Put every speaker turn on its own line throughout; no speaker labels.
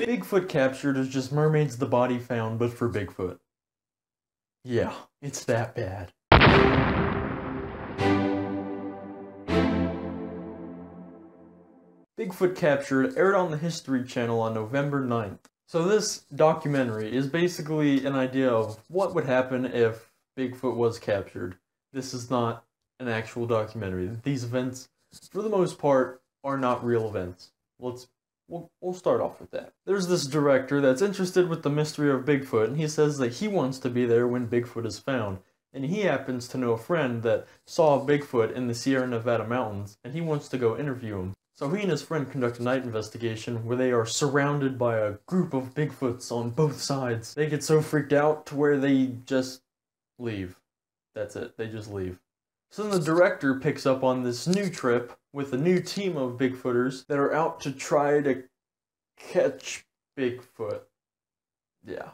Bigfoot captured is just mermaids the body found, but for Bigfoot. Yeah, it's that bad. Bigfoot Captured aired on the History Channel on November 9th. So this documentary is basically an idea of what would happen if Bigfoot was captured. This is not an actual documentary. These events, for the most part, are not real events. Let's we'll, we'll start off with that. There's this director that's interested with the mystery of Bigfoot, and he says that he wants to be there when Bigfoot is found. And he happens to know a friend that saw Bigfoot in the Sierra Nevada mountains, and he wants to go interview him. So he and his friend conduct a night investigation where they are surrounded by a group of Bigfoots on both sides. They get so freaked out to where they just leave. That's it, they just leave. So then the director picks up on this new trip with a new team of Bigfooters that are out to try to catch Bigfoot. Yeah.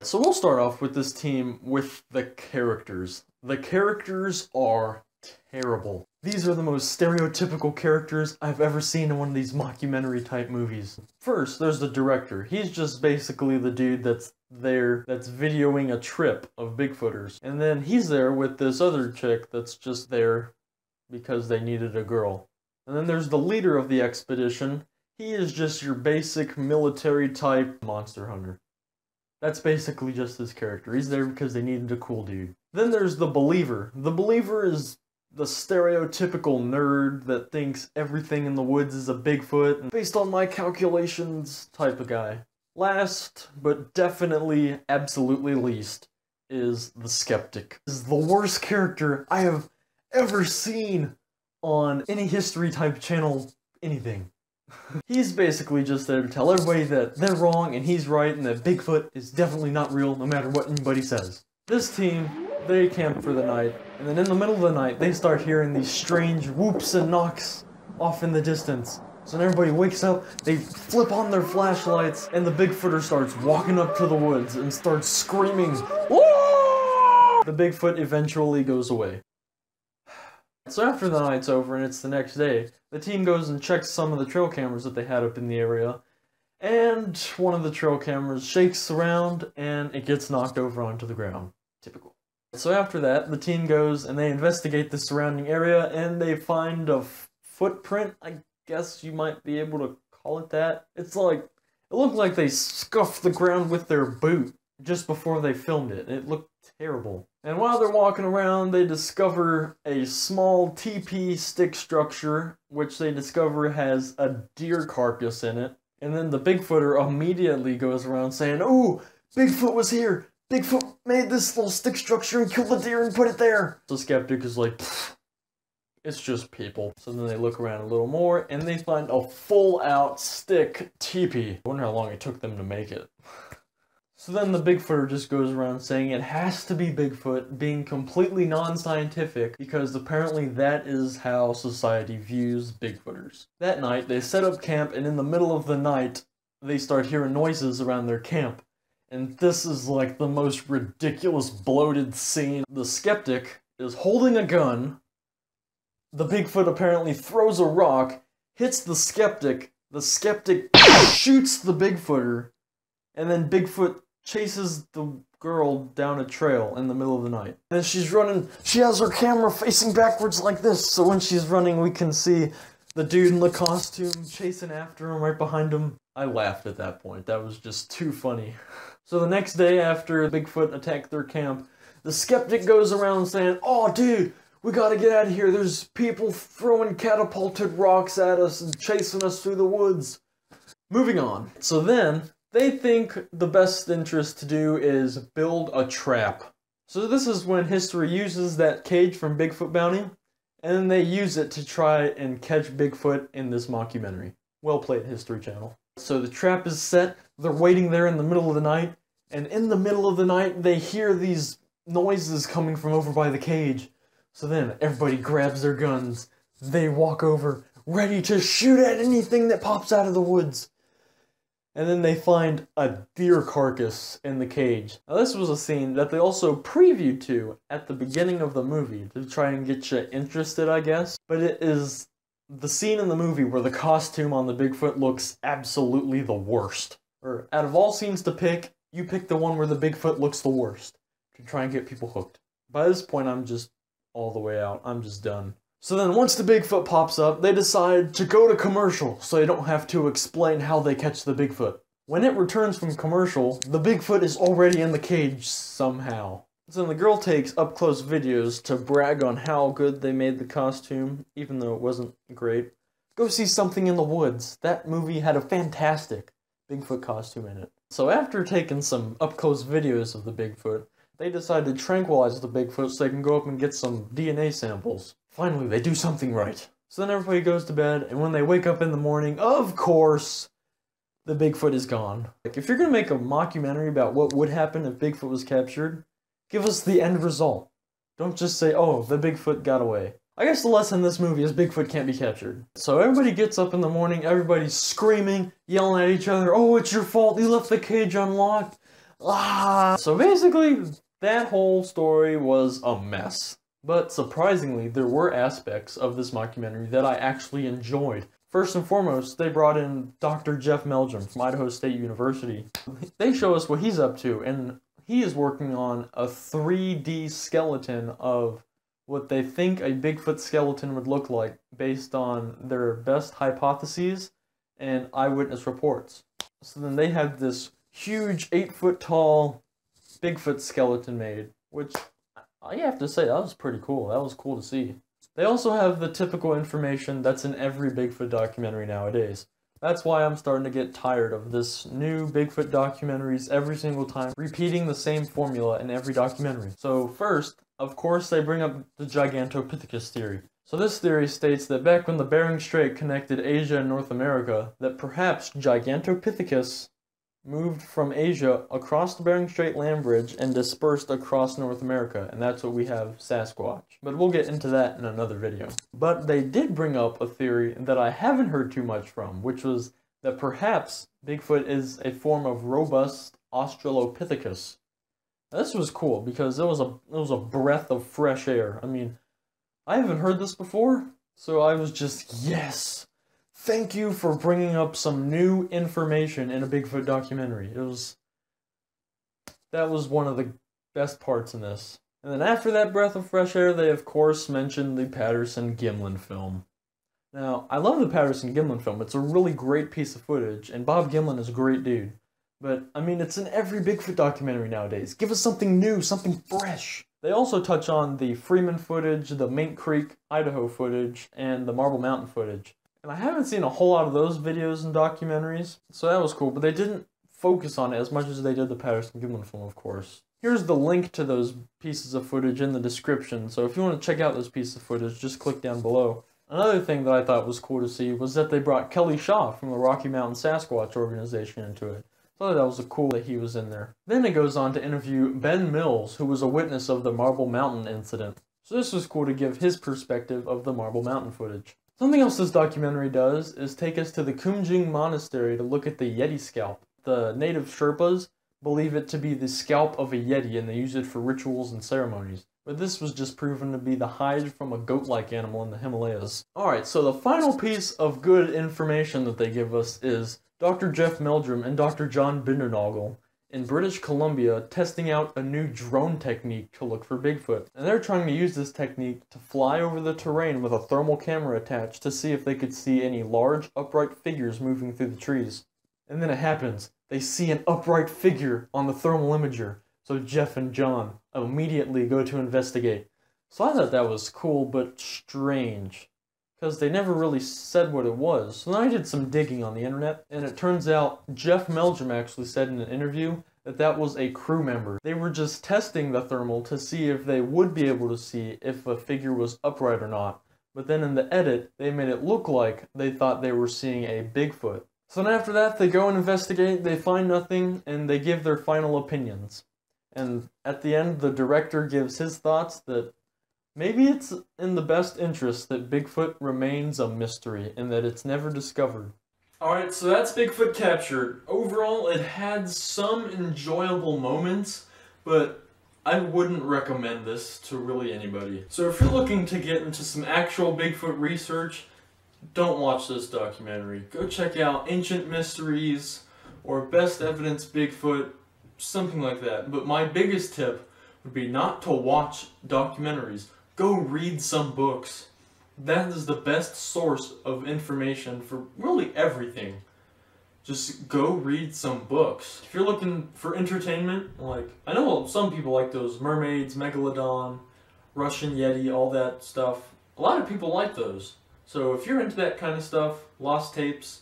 So we'll start off with this team with the characters. The characters are terrible. These are the most stereotypical characters I've ever seen in one of these mockumentary type movies. First, there's the director. He's just basically the dude that's there that's videoing a trip of Bigfooters. And then he's there with this other chick that's just there because they needed a girl. And then there's the leader of the expedition. He is just your basic military type monster hunter. That's basically just his character. He's there because they needed a cool dude. Then there's the believer. The believer is the stereotypical nerd that thinks everything in the woods is a Bigfoot, based on my calculations type of guy. Last, but definitely absolutely least, is the skeptic. This is the worst character I have ever seen on any history type channel anything. he's basically just there to tell everybody that they're wrong and he's right and that Bigfoot is definitely not real no matter what anybody says. This team, they camp for the night, and then in the middle of the night, they start hearing these strange whoops and knocks off in the distance. So then everybody wakes up, they flip on their flashlights, and the Bigfooter starts walking up to the woods and starts screaming, Whoa! The Bigfoot eventually goes away. So after the night's over and it's the next day, the team goes and checks some of the trail cameras that they had up in the area, and one of the trail cameras shakes around and it gets knocked over onto the ground. Typical. So after that, the team goes and they investigate the surrounding area and they find a footprint, I guess you might be able to call it that. It's like, it looked like they scuffed the ground with their boot just before they filmed it. It looked terrible. And while they're walking around, they discover a small teepee stick structure, which they discover has a deer carcass in it. And then the Bigfooter immediately goes around saying, Oh, Bigfoot was here! Bigfoot made this little stick structure and killed the deer and put it there! The skeptic is like, it's just people. So then they look around a little more and they find a full out stick teepee. I wonder how long it took them to make it. So then the Bigfooter just goes around saying it has to be Bigfoot, being completely non-scientific, because apparently that is how society views Bigfooters. That night, they set up camp, and in the middle of the night, they start hearing noises around their camp. And this is like the most ridiculous, bloated scene. The skeptic is holding a gun, the Bigfoot apparently throws a rock, hits the skeptic, the skeptic shoots the Bigfooter, and then Bigfoot chases the girl down a trail in the middle of the night. And she's running, she has her camera facing backwards like this, so when she's running we can see the dude in the costume chasing after him right behind him. I laughed at that point, that was just too funny. So the next day after Bigfoot attacked their camp, the skeptic goes around saying, Oh dude, we gotta get out of here, there's people throwing catapulted rocks at us and chasing us through the woods. Moving on. So then, they think the best interest to do is build a trap. So this is when history uses that cage from Bigfoot Bounty, and they use it to try and catch Bigfoot in this mockumentary. Well played, History Channel. So the trap is set, they're waiting there in the middle of the night, and in the middle of the night, they hear these noises coming from over by the cage. So then everybody grabs their guns, they walk over, ready to shoot at anything that pops out of the woods and then they find a deer carcass in the cage. Now, this was a scene that they also previewed to at the beginning of the movie to try and get you interested, I guess. But it is the scene in the movie where the costume on the Bigfoot looks absolutely the worst. Or out of all scenes to pick, you pick the one where the Bigfoot looks the worst to try and get people hooked. By this point, I'm just all the way out. I'm just done. So then once the Bigfoot pops up, they decide to go to commercial so they don't have to explain how they catch the Bigfoot. When it returns from commercial, the Bigfoot is already in the cage somehow. So then the girl takes up close videos to brag on how good they made the costume, even though it wasn't great. Go see Something in the Woods. That movie had a fantastic Bigfoot costume in it. So after taking some up close videos of the Bigfoot, they decide to tranquilize the Bigfoot so they can go up and get some DNA samples. Finally, they do something right. So then everybody goes to bed, and when they wake up in the morning, of course, the Bigfoot is gone. Like, if you're gonna make a mockumentary about what would happen if Bigfoot was captured, give us the end result. Don't just say, oh, the Bigfoot got away. I guess the lesson in this movie is Bigfoot can't be captured. So everybody gets up in the morning, everybody's screaming, yelling at each other, oh, it's your fault, you left the cage unlocked. Ah! So basically, that whole story was a mess. But surprisingly, there were aspects of this mockumentary that I actually enjoyed. First and foremost, they brought in Dr. Jeff Meldrum from Idaho State University. They show us what he's up to, and he is working on a 3D skeleton of what they think a Bigfoot skeleton would look like based on their best hypotheses and eyewitness reports. So then they have this huge 8 foot tall Bigfoot skeleton made, which I have to say, that was pretty cool. That was cool to see. They also have the typical information that's in every Bigfoot documentary nowadays. That's why I'm starting to get tired of this new Bigfoot documentaries every single time, repeating the same formula in every documentary. So first, of course, they bring up the Gigantopithecus theory. So this theory states that back when the Bering Strait connected Asia and North America, that perhaps Gigantopithecus moved from Asia across the Bering Strait land bridge and dispersed across North America, and that's what we have Sasquatch. But we'll get into that in another video. But they did bring up a theory that I haven't heard too much from, which was that perhaps Bigfoot is a form of robust Australopithecus. Now, this was cool because it was a it was a breath of fresh air. I mean, I haven't heard this before, so I was just yes thank you for bringing up some new information in a Bigfoot documentary. It was that was one of the best parts in this. And then after that breath of fresh air, they of course mentioned the Patterson Gimlin film. Now, I love the Patterson Gimlin film. It's a really great piece of footage, and Bob Gimlin is a great dude. But, I mean, it's in every Bigfoot documentary nowadays. Give us something new, something fresh. They also touch on the Freeman footage, the Mink Creek, Idaho footage, and the Marble Mountain footage. And I haven't seen a whole lot of those videos and documentaries, so that was cool, but they didn't focus on it as much as they did the Patterson Gimlin film, of course. Here's the link to those pieces of footage in the description, so if you want to check out those pieces of footage, just click down below. Another thing that I thought was cool to see was that they brought Kelly Shaw from the Rocky Mountain Sasquatch organization into it. So that was a cool that he was in there. Then it goes on to interview Ben Mills, who was a witness of the Marble Mountain incident. So this was cool to give his perspective of the Marble Mountain footage. Something else this documentary does is take us to the Khumjung Monastery to look at the Yeti scalp. The native Sherpas believe it to be the scalp of a Yeti and they use it for rituals and ceremonies. But this was just proven to be the hide from a goat-like animal in the Himalayas. Alright, so the final piece of good information that they give us is Dr. Jeff Meldrum and Dr. John Bindernagel in British Columbia testing out a new drone technique to look for Bigfoot. And they're trying to use this technique to fly over the terrain with a thermal camera attached to see if they could see any large upright figures moving through the trees. And then it happens. They see an upright figure on the thermal imager. So Jeff and John immediately go to investigate. So I thought that was cool but strange because they never really said what it was. So then I did some digging on the internet, and it turns out Jeff Meldrum actually said in an interview that that was a crew member. They were just testing the thermal to see if they would be able to see if a figure was upright or not. But then in the edit, they made it look like they thought they were seeing a Bigfoot. So then after that, they go and investigate, they find nothing, and they give their final opinions. And at the end, the director gives his thoughts that Maybe it's in the best interest that Bigfoot remains a mystery and that it's never discovered. Alright, so that's Bigfoot captured. Overall, it had some enjoyable moments, but I wouldn't recommend this to really anybody. So if you're looking to get into some actual Bigfoot research, don't watch this documentary. Go check out Ancient Mysteries or Best Evidence Bigfoot, something like that. But my biggest tip would be not to watch documentaries. Go read some books. That is the best source of information for really everything. Just go read some books. If you're looking for entertainment, like, I know some people like those mermaids, megalodon, Russian Yeti, all that stuff. A lot of people like those. So if you're into that kind of stuff, lost tapes.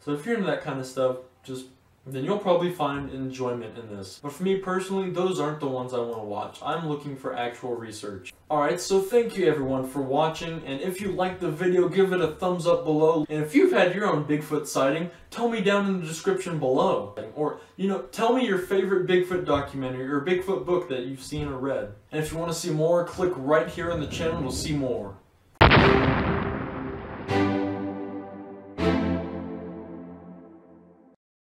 So if you're into that kind of stuff, just then you'll probably find enjoyment in this. But for me personally, those aren't the ones I want to watch. I'm looking for actual research. Alright, so thank you everyone for watching, and if you liked the video, give it a thumbs up below. And if you've had your own Bigfoot sighting, tell me down in the description below. Or, you know, tell me your favorite Bigfoot documentary or Bigfoot book that you've seen or read. And if you want to see more, click right here on the channel to see more.